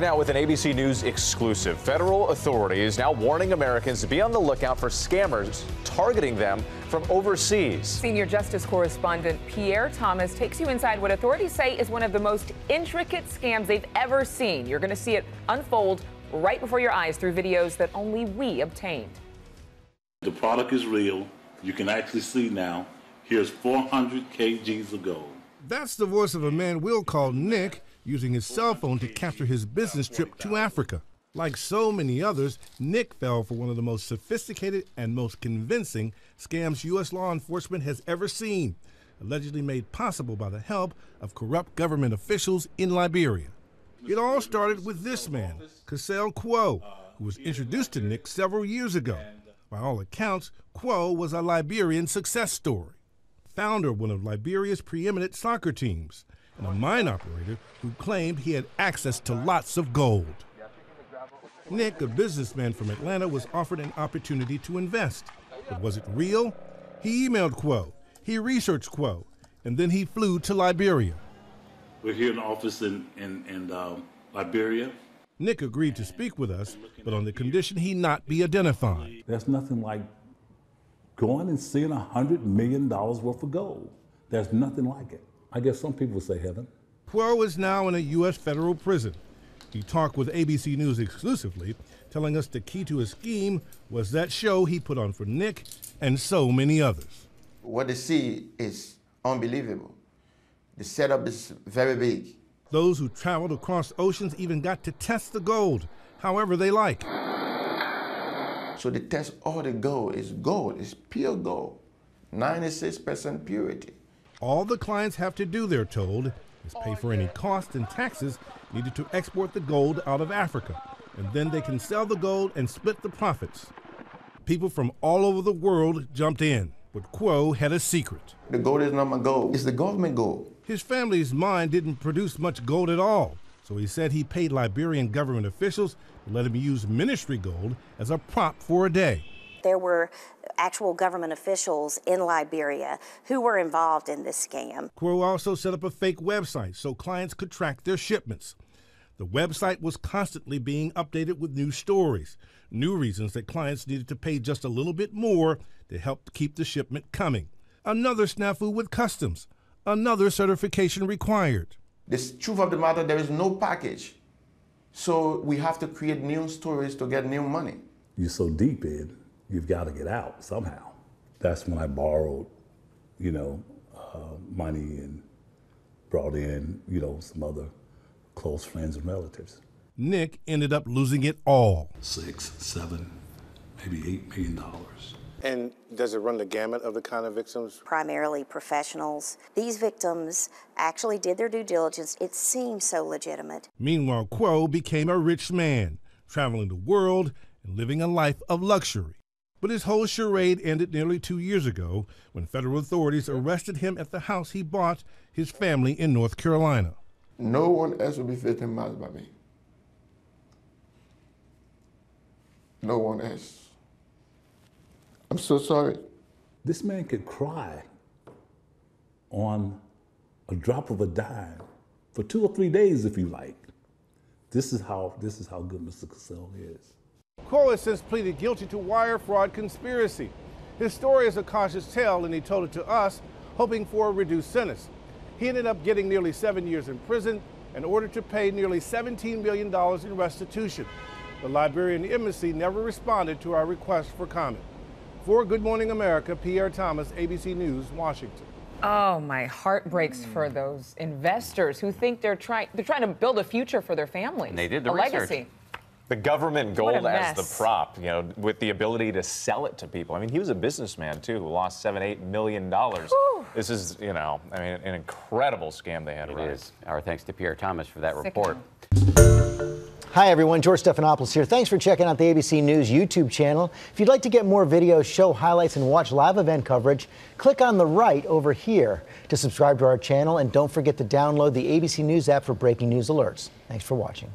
Now, with an ABC News exclusive, federal authorities now warning Americans to be on the lookout for scammers targeting them from overseas. Senior Justice correspondent Pierre Thomas takes you inside what authorities say is one of the most intricate scams they've ever seen. You're going to see it unfold right before your eyes through videos that only we obtained. The product is real. You can actually see now. Here's 400 kgs of gold. That's the voice of a man we'll call Nick using his cell phone to capture his business trip to Africa. Like so many others, Nick fell for one of the most sophisticated and most convincing scams U.S. law enforcement has ever seen, allegedly made possible by the help of corrupt government officials in Liberia. It all started with this man, Cassell Quo, who was introduced to Nick several years ago. By all accounts, Quo was a Liberian success story, founder of one of Liberia's preeminent soccer teams, and a mine operator who claimed he had access to lots of gold. Nick, a businessman from Atlanta, was offered an opportunity to invest. But was it real? He emailed Quo, he researched Quo, and then he flew to Liberia. We're here in the office in, in, in uh, Liberia. Nick agreed to speak with us, but on the condition he not be identified. There's nothing like going and seeing a $100 million worth of gold. There's nothing like it. I guess some people say heaven. Poirot is now in a U.S. federal prison. He talked with ABC News exclusively, telling us the key to his scheme was that show he put on for Nick and so many others. What they see is unbelievable. The setup is very big. Those who traveled across oceans even got to test the gold, however they like. So they test all the gold. It's gold, it's pure gold, 96% purity. All the clients have to do, they're told, is pay for any costs and taxes needed to export the gold out of Africa, and then they can sell the gold and split the profits. People from all over the world jumped in, but Quo had a secret. The gold is not my gold, it's the government gold. His family's mine didn't produce much gold at all, so he said he paid Liberian government officials to let him use ministry gold as a prop for a day. There were actual government officials in Liberia who were involved in this scam. Quo also set up a fake website so clients could track their shipments. The website was constantly being updated with new stories, new reasons that clients needed to pay just a little bit more to help keep the shipment coming. Another snafu with customs, another certification required. The truth of the matter, there is no package. So we have to create new stories to get new money. You're so deep in you've got to get out somehow. That's when I borrowed, you know, uh, money and brought in, you know, some other close friends and relatives. Nick ended up losing it all. Six, seven, maybe eight million dollars. And does it run the gamut of the kind of victims? Primarily professionals. These victims actually did their due diligence. It seemed so legitimate. Meanwhile, Quo became a rich man, traveling the world and living a life of luxury. But his whole charade ended nearly two years ago when federal authorities arrested him at the house he bought his family in North Carolina. No one else will be victimized by me. No one else. I'm so sorry. This man could cry on a drop of a dime for two or three days if you like. This is how this is how good Mr. Cassell is. Quo has since pleaded guilty to wire fraud conspiracy. His story is a cautious tale, and he told it to us, hoping for a reduced sentence. He ended up getting nearly seven years in prison in order to pay nearly $17 million in restitution. The Liberian embassy never responded to our request for comment. For Good Morning America, Pierre Thomas, ABC News, Washington. Oh, my heart breaks for those investors who think they're trying they're trying to build a future for their families. And they did the a research. legacy. The government gold as the prop, you know, with the ability to sell it to people. I mean, he was a businessman too, who lost seven, eight million dollars. This is, you know, I mean, an incredible scam they had. It running. is. Our thanks to Pierre Thomas for that Sickening. report. Hi, everyone. George Stephanopoulos here. Thanks for checking out the ABC News YouTube channel. If you'd like to get more videos, show highlights, and watch live event coverage, click on the right over here to subscribe to our channel. And don't forget to download the ABC News app for breaking news alerts. Thanks for watching.